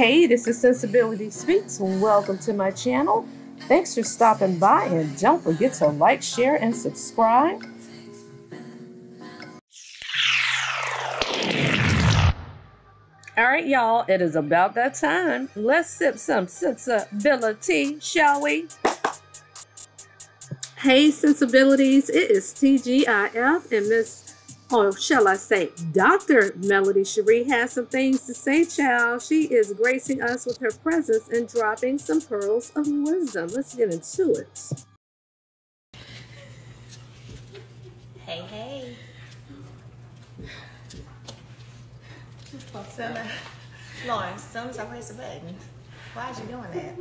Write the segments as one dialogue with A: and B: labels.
A: Hey, this is Sensibility Speaks. Welcome to my channel. Thanks for stopping by and don't forget to like, share, and subscribe. All right, y'all, it is about that time. Let's sip some sensibility, shall we? Hey, sensibilities, it is TGIF and Miss, oh, shall I say, Dr. Melody Shari has some things to say, child. She is gracing us with her presence and dropping some pearls of wisdom. Let's get into it.
B: Hey, hey. So, uh, Lauren, as soon as I press the button, why is you doing that?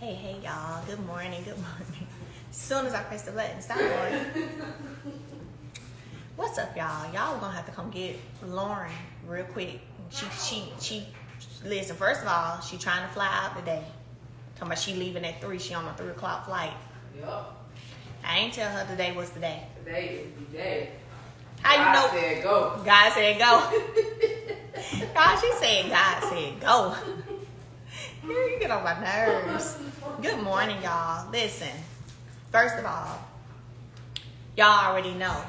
B: Hey, hey, y'all. Good morning, good morning. As soon as I press the button, stop, Lauren. What's up, y'all? Y'all gonna have to come get Lauren real quick. She, she, she, listen, first of all, she trying to fly out today. Talking about she leaving at 3. She on a 3 o'clock flight.
C: Yup.
B: I ain't tell her today was the day.
C: Today is the day.
B: How you know?
C: I said go.
B: God said go. God, she said God said go. Here You get on my nerves. Good morning, y'all. Listen, first of all, y'all already know.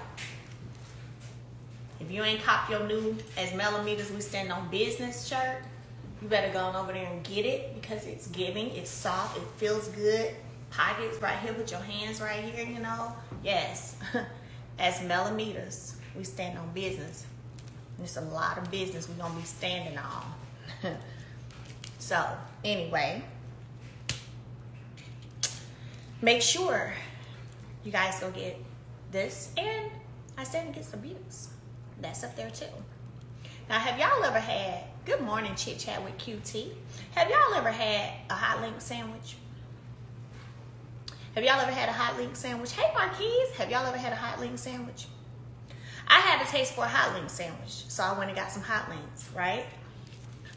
B: If you ain't cop your new as millimeters we stand on business shirt, you better go on over there and get it because it's giving, it's soft, it feels good. Pockets right here, put your hands right here, you know. Yes. As millimeters, we stand on business. There's a lot of business we're gonna be standing on. so, anyway, make sure you guys go get this and I and get some beats. That's up there too. Now, have y'all ever had, good morning, chit chat with QT. Have y'all ever had a hot link sandwich? Have y'all ever had a hot link sandwich? Hey, Marquise, have y'all ever had a hot link sandwich? I had a taste for a hot link sandwich, so I went and got some hot links, right?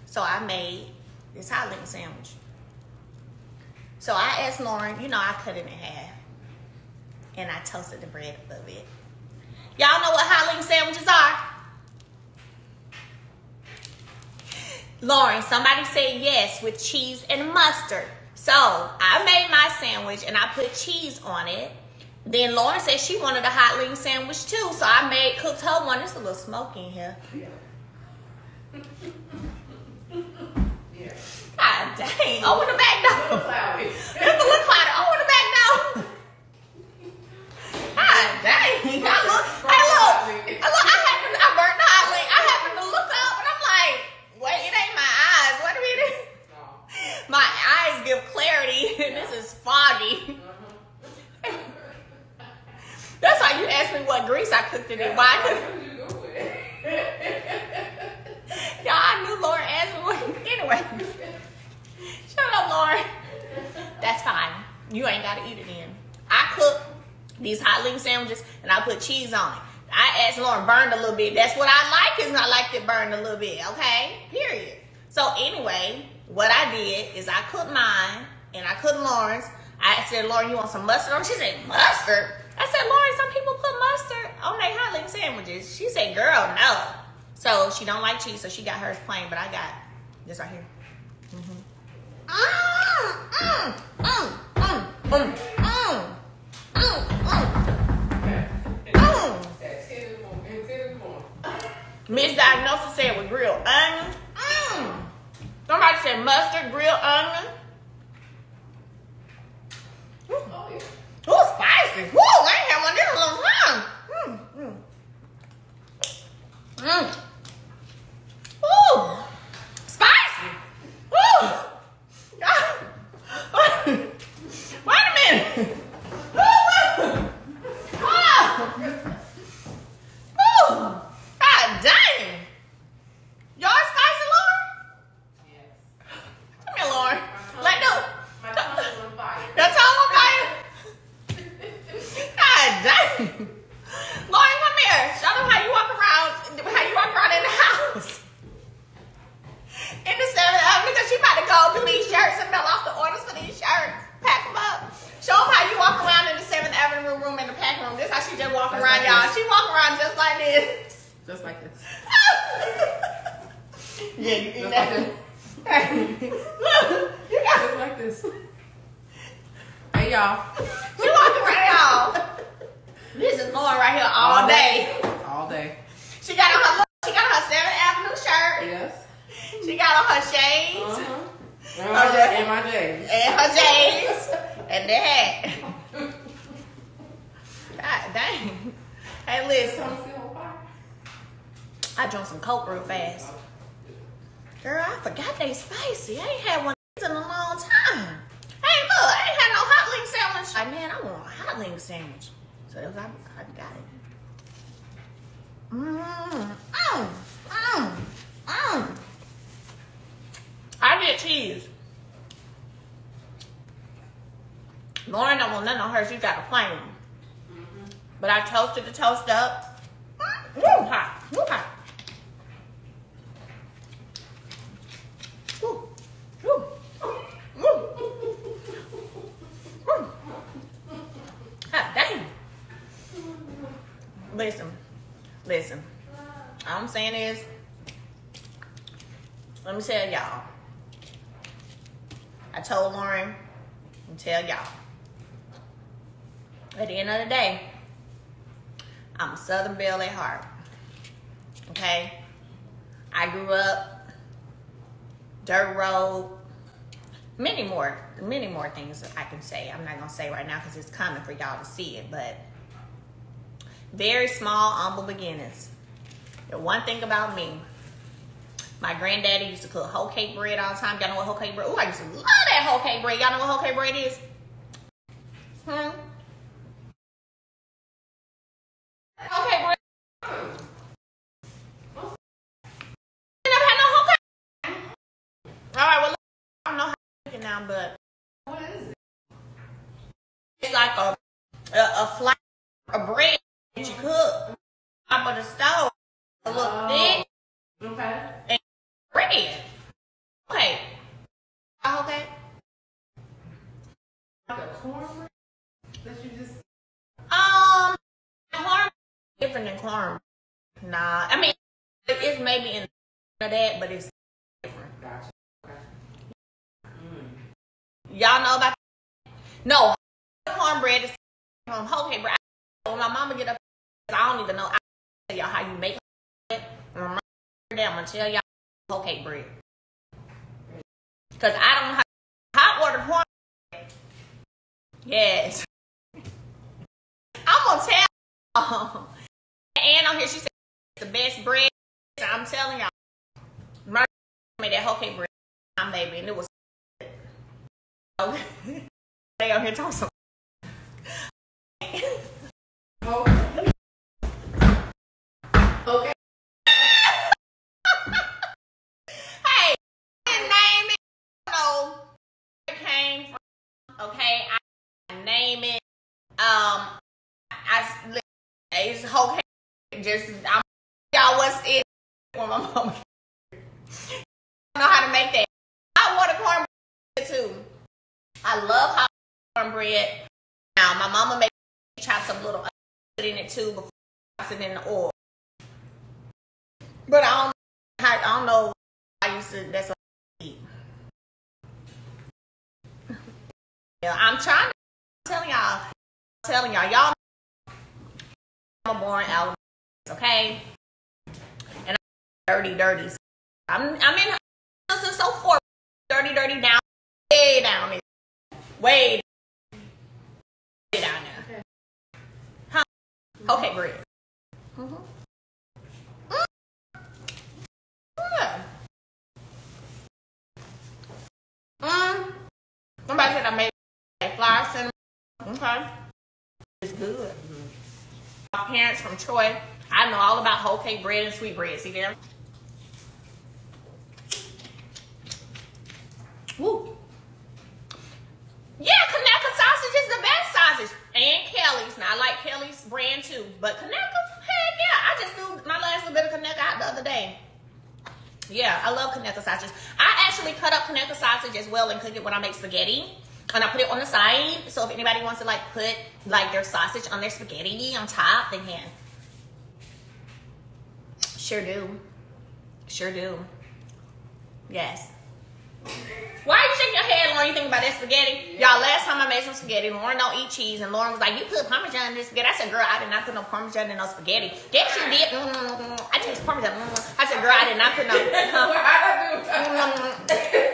B: So I made this hot link sandwich. So I asked Lauren, you know, I cut it in half, and I toasted the bread a little bit. Y'all know what hot link sandwiches are? Lauren, somebody said yes with cheese and mustard. So I made my sandwich and I put cheese on it. Then Lauren said she wanted a hot link sandwich too. So I made cooked her one. It's a little smoky in here.
C: Yeah.
B: God dang. Open the back door.
C: cloudy.
B: It's a little cloudy. Open the back door. God dang. I look, hey look, hey, look, I happen I burnt the hot link. I happen to look up and I'm like, wait, it ain't my eyes. Wait a minute.
C: No.
B: My eyes give clarity and this is foggy. Uh-huh. That's why you asked me what grease I cooked it in. Why? I cooked-
C: What you doing?
B: Y'all, I knew Lauren asked me what. Anyway, shut up, Lauren. That's fine. You ain't got to eat it in. I cook these hot link sandwiches and I put cheese on it. I asked Lauren burned a little bit. That's what I like is I like it burned a little bit. Okay, period. So anyway, what I did is I cooked mine and I cooked Lauren's. I said, Lauren, you want some mustard on? She said, mustard. I said, Lauren, some people put mustard on their hot link sandwiches. She said, girl, no. So she don't like cheese, so she got hers plain, but I got this right here. Mm, mm, mm, mm, mm, mm, mm, mm, Misdiagnosis said with grilled onion. Mm. Somebody said mustard, grilled onion.
C: Oh, yeah.
B: Ooh, spicy. Woo, I ain't had one this in a long time. Mm, mm. Mm. Ooh, spicy. Ooh. Ah. Wait a minute. Ooh. Ah. Ooh. God dang. Y'all spicy, Lauren?
C: Yes.
B: Come here, Lauren. Let no.
C: My tongue is on fire.
B: That's all I'm fire. God dang. Lauren, come here. Show them how you walk around, how you walk around in the house. In the 7th Avenue, because she about to go do these shirts and mail off the orders for these shirts. Pack them up. Show them how you walk around in the 7th Avenue room in the pack room. This is how she just walk
C: Just
B: around,
C: like
B: y'all. She walk around just like this.
C: Just like this.
B: Yeah, you eat that.
C: like
B: Look, you got
C: Just like this. Hey y'all.
B: She walking right out. This is Lauren right here all day.
C: All day.
B: She got on her she got on her Seventh Avenue shirt.
C: Yes.
B: She got on her shades
C: Uh-huh. And
B: Oh,
C: my,
B: yeah.
C: and my J's.
B: and her J's and the hat. God dang. Hey, listen.
C: Some still on fire.
B: I drank some Coke real fast. Girl, I forgot they spicy. I ain't had one of these in a long time. Hey, look, I ain't had no hot link sandwich. Like, man, I want a hot link sandwich. So that was, I, I got it. Mmm, mmm, mmm, mmm. I get cheese. Lauren don't want none on her. She got a plain. Mm-hmm. But I toasted the toast up. Woo, hot. Woo, hot. Woo, woo, woo. Woo. Hot dang. Listen, listen. All I'm saying is, let me tell y'all. Told Lauren, and tell y'all. At the end of the day, I'm a Southern Belle at heart. Okay? I grew up dirt road. Many more, many more things I can say. I'm not gonna say right now because it's coming for y'all to see it, but very small, humble beginnings. The one thing about me, my granddaddy used to cook hoecake bread all the time. Y'all know what hoecake bread? Oh, I used to love that hoecake bread. Y'all know what hoecake bread is? Hmm. Hoecake bread. Never had no hoecake. All right, well, I don't know how to make it now, but
C: What is it?
B: it's like a a, a flat a bread that you cook top of the stove. A little
C: Oh.
B: thick
C: Okay.
B: Bread. Okay. Okay.
C: Like a cornbread that you just.
B: Um, corn different than corn. Nah, I mean it's maybe in that, but it's different.
C: Gotcha. Okay. Mm.
B: Y'all know about no cornbread is um, whole bread. When my mama get up, I don't even know. I tell y'all how you make it. I'm gonna tell y'all hoecake bread. Cause I don't how hot water corn. Yes. I'm gonna tell. And on here she said it's the best bread. I'm telling y'all. Murder made that hoecake bread, time, baby, and it was. Okay. they on here talking some.
C: Oh. Okay.
B: Hey, I didn't name No, it came from. Okay, I name it. Um, I it's okay. Just I'm y'all what's it when my mama. I know how to make that. I want a cornbread too. I love hot cornbread. Now my mama made chop some little put in it too before I toss it in the oil. But I don't. I don't know. I used to. That's I'm trying. To, I'm telling y'all. I'm telling y'all. Y'all. I'm a born Alabama. Okay. And I'm dirty, dirty. I'm. I'm in. Since so far. Dirty, dirty down. Way down there. Way. Way down there. Huh? Okay, bread. Mm-hmm. Mm. Somebody said I made a flour cinnamon. Okay. It's good. My parents from Troy, I know all about hoecake bread and sweet bread. See there? Woo. Yeah, Conecuh sausage is the best sausage. And Kelly's. Now, I like Kelly's brand too. But Conecuh, heck yeah. I just threw my last little bit of Conecuh out the other day. Yeah, I love Conecuh sausages. I actually cut up Conecuh sausage as well and cook it when I make spaghetti. And I put it on the side. So if anybody wants to like put like their sausage on their spaghetti on top, they can. Sure do. Sure do. Yes. Why are you shaking your head, Lauren? You think about that spaghetti? Y'all, last time I made some spaghetti, Lauren don't eat cheese, and Lauren was like, "You put parmesan in this spaghetti." I said, "Girl, I did not put no parmesan in no spaghetti." Yes, you did. Mm-hmm. I taste parmesan. Mm-hmm. I said, "Girl, I did not put no."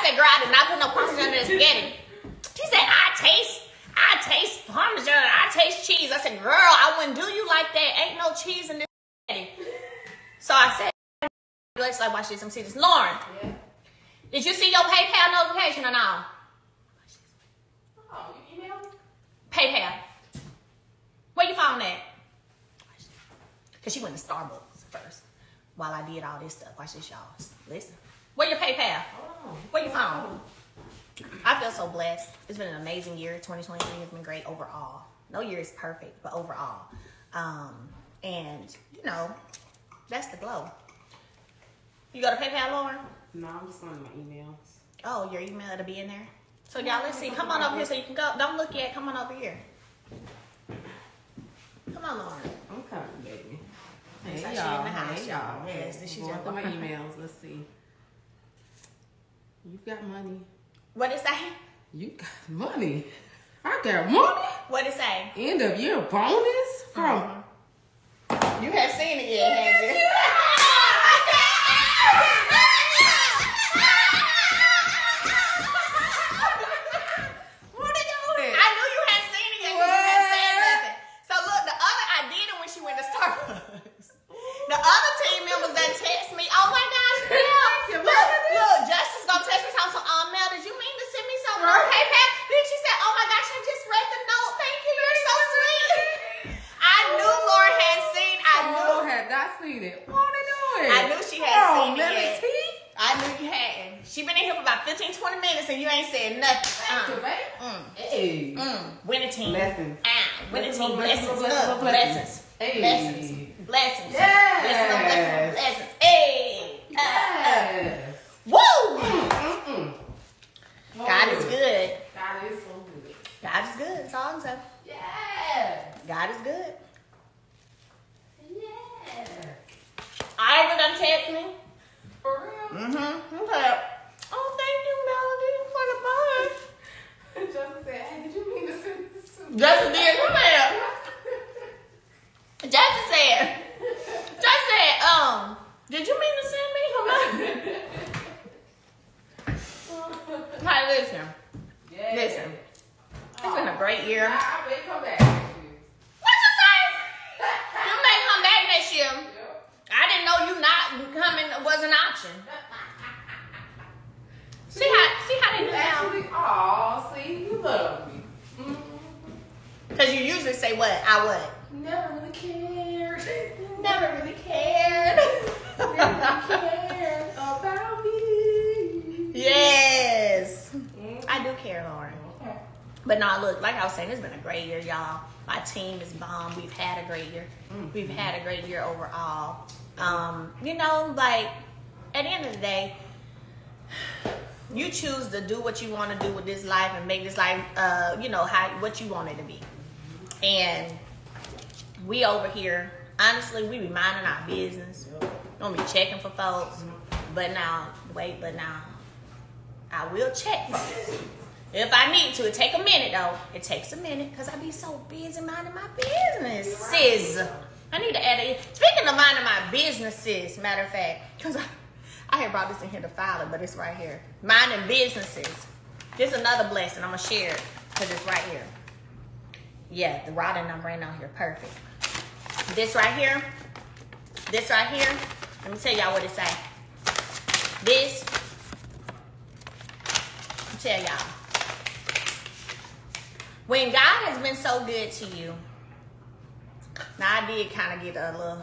B: I said, "Girl, I did not put no parmesan in the spaghetti." She said, "I taste." I taste parmesan. I taste cheese. I said, girl, I wouldn't do you like that. Ain't no cheese in this. spaghetti." So I said, let's like watch this. I'm see this. Lauren,
C: Yeah.
B: did you see your PayPal notification or no?
C: Oh, you emailed me?
B: PayPal. Where you found that? Cause she went to Starbucks first while I did all this stuff. Watch this, y'all. Listen. Where your PayPal?
C: Oh.
B: Where you found? I feel so blessed. It's been an amazing year. 2023 has been great overall. No year is perfect, but overall. Um, and you know, that's the glow. You go to PayPal, Lauren?
C: No, I'm just going to my emails.
B: Oh, your email to be in there. So y'all, let's see. Come on over here so you can go. Don't look yet. Come on over here. Come on, Lauren.
C: I'm coming, baby. Hey, y'all.
B: in the house,
C: Hey,
B: y'all. Yes, this
C: Going through my emails. Let's see. You got money.
B: What it say?
C: You got money. I got money.
B: What it say?
C: End of year bonus from.
B: Mm-hmm. You have seen it yet, haven't you?
C: What are you doing?
B: I knew you hadn't seen it yet 'cause you hadn't said nothing. So look, the other I did it when she went to Starbucks. The other team members that text me, oh my gosh, Mel, look, look, Justice gonna text me something. Um, Mel, did you mean to send me something on
C: Right.
B: PayPal? Then she said, oh my gosh, I just read the note. Thank you, you're so sweet. I knew Lauren had seen. I knew.
C: Oh, had not seen it. What are you doing?
B: I knew she had
C: oh,
B: seen it
C: Melly
B: yet.
C: T?
B: I knew you hadn't. She been in here for about 15, 20 minutes and you ain't said nothing.
C: Thank you,
B: Uh,
C: babe.
B: mm,
C: Hey.
B: mm. Winning team.
C: Blessings.
B: Ah, winning
C: Blessings,
B: team.
C: blessings,
B: Blessings.
C: blessings, blessings.
B: blessings. Blessings. Blessings.
C: Yes.
B: Blessings. Blessings. Hey. Uh, uh.
C: Yes.
B: Woo!
C: Mm-mm.
B: God is good.
C: God is so good.
B: God is good. That's all I'm saying.
C: Yeah.
B: God is good.
C: Yeah.
B: I even done text me.
C: For real?
B: Mm-hmm. Okay. Oh, thank you, Melody, for the bud.
C: Justin said, hey, did you mean to send this to me?
B: Justin did. Come here. Justin said. Justin said, um, did you mean to send me some money? Hey, listen.
C: Yeah.
B: Listen. It's been a great year.
C: I, I may come back next year.
B: What you say? You may come back next year.
C: Yep.
B: I didn't know you not coming was an option. See how see how they do now?
C: Actually, aw, see, you love me. Mm,
B: Because you usually say what? I what?
C: never really cared.
B: Never really cared.
C: Never really cared about me.
B: yes.
C: Mm.
B: I do care, Lauren.
C: Okay.
B: But no, look, like I was saying, it's been a great year, y'all. My team is bomb. We've had a great year. We've had a great year overall. Um, you know, like at the end of the day, you choose to do what you want to do with this life and make this life, uh, you know, how what you want it to be. And we over here, honestly, we be minding our business. Don't be checking for folks. But now, wait, but now, I will check. If I need to, it take a minute though. It takes a minute because I be so busy minding my businesses. I need to add it. Speaking of minding my businesses, matter of fact, because I, I had brought this in here to file it, but it's right here. Minding businesses. This is another blessing. I'm gonna share it because it's right here. Yeah, the routing number ain't on here. Perfect. This right here. This right here. Let me tell y'all what it say. This. Tell y'all. When God has been so good to you, now I did kind of get a little,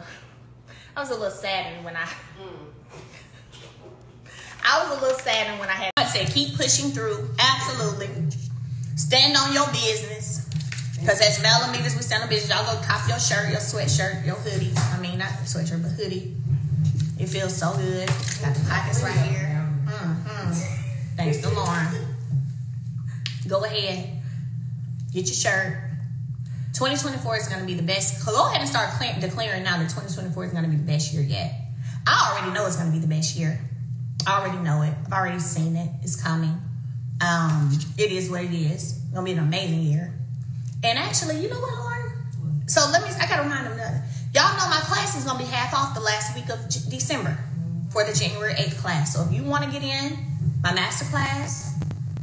B: I was a little saddened when I, I was a little saddened when I had, I said keep pushing through, absolutely. Stand on your business. Because as Mel and me, this we stand on business, y'all go cop your shirt, your sweatshirt, your hoodie. I mean, not sweatshirt, but hoodie. It feels so good. Got the pockets right here. Mm-hmm. Thanks to Lauren. Go ahead. Get your shirt. 2024 is going to be the best. Go ahead and start declaring now that 2024 is going to be the best year yet. I already know it's going to be the best year. I already know it. I've already seen it. It's coming. Um, it is what it is. It's going to be an amazing year. And actually, you know what, Lauren? So let me, I got to remind them. Y'all know my class is to be half off the last week of J- December for the January 8th class. So if you want to get in my master class,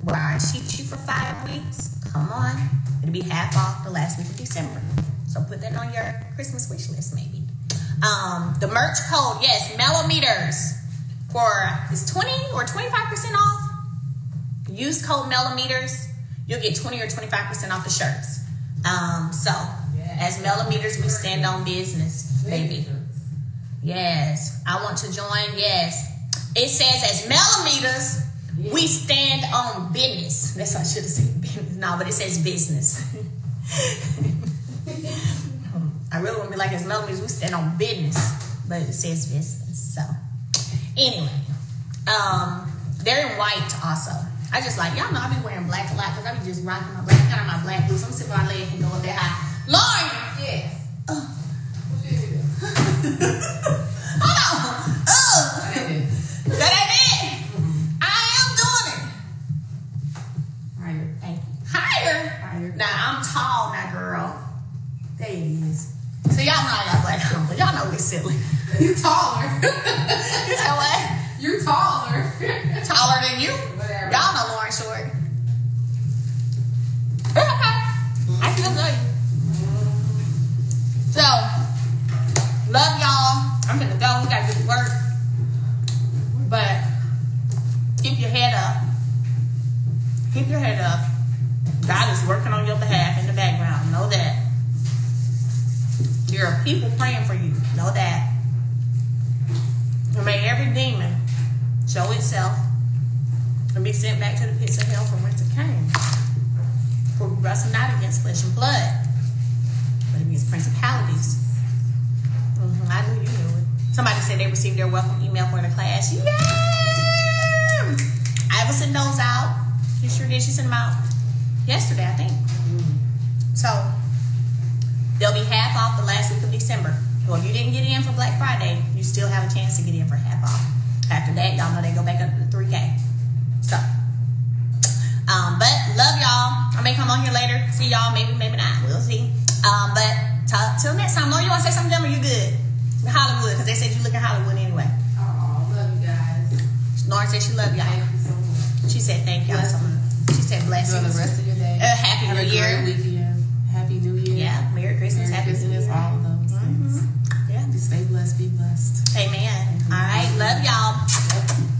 B: where I teach you for five weeks, come on. It'll be half off the last week of December. So put that on your Christmas wish list, maybe. Um, the merch code, yes, millimeters for is 20 or 25% off. Use code millimeters, you'll get 20 or 25% off the shirts. Um, so as millimeters, we stand on business, baby. Yes, I want to join. Yes, it says as millimeters, we stand on business. That's what I should have said business. No, but it says business. I really want to be like as millimeters, we stand on business, but it says business. So anyway, um, they're in white also. I just like y'all know I be wearing black a lot because I be just rocking my black, kind of my black boots. I'm sitting on my leg can go up there high. Lauren,
C: Yes.
B: uh, hold on. Uh, that ain't it. I am doing it.
C: Higher.
B: Thank you. Higher.
C: Higher.
B: Now I'm tall now, girl. There it is. So y'all know I got black on, but y'all know we silly.
C: You taller.
B: You know what?
C: You're taller.
B: Taller than you.
C: Whatever.
B: Y'all know Lauren Short. It's okay. I feel good. So, love y'all. I'm gonna go. We gotta get to work. But keep your head up. Keep your head up. God is working on your behalf in the background. Know that. There are people praying for you. Know that. And may every demon show itself and be sent back to the pits of hell from whence it came. For we wrestle not against flesh and blood, but against principalities. Mhm, I knew you knew it. Somebody said they received their welcome email for the class. Yeah! I was send those out. She sure did. She sent them out yesterday, I think. So they'll be half off the last week of December. Well, if you didn't get in for Black Friday, you still have a chance to get in for half off. After that, y'all know they go back up to 3K. So, um, but love y'all. I may come on here later. See y'all, maybe, maybe not. We'll see. Um, but till, till next time, Lauren, you want to say something to them or you good? Hollywood, because they said you look in Hollywood anyway.
C: Oh, love you guys.
B: Lauren said she love y'all.
C: Thank you so much.
B: She said thank y'all so much. She said bless
C: Enjoy
B: you.
C: the rest of your day.
B: Uh, happy
C: Have
B: New
C: a
B: Year.
C: great weekend. Happy New Year.
B: Yeah, Merry Christmas,
C: Merry
B: Happy New Year.
C: all of those things.
B: Yeah.
C: Just stay blessed, be blessed.
B: Amen. All right, love y'all.